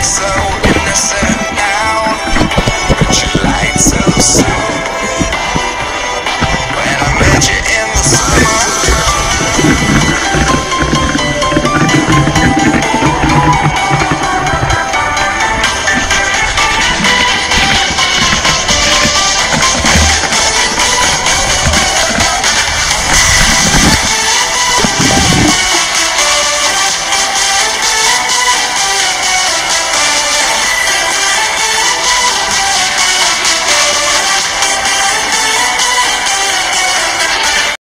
so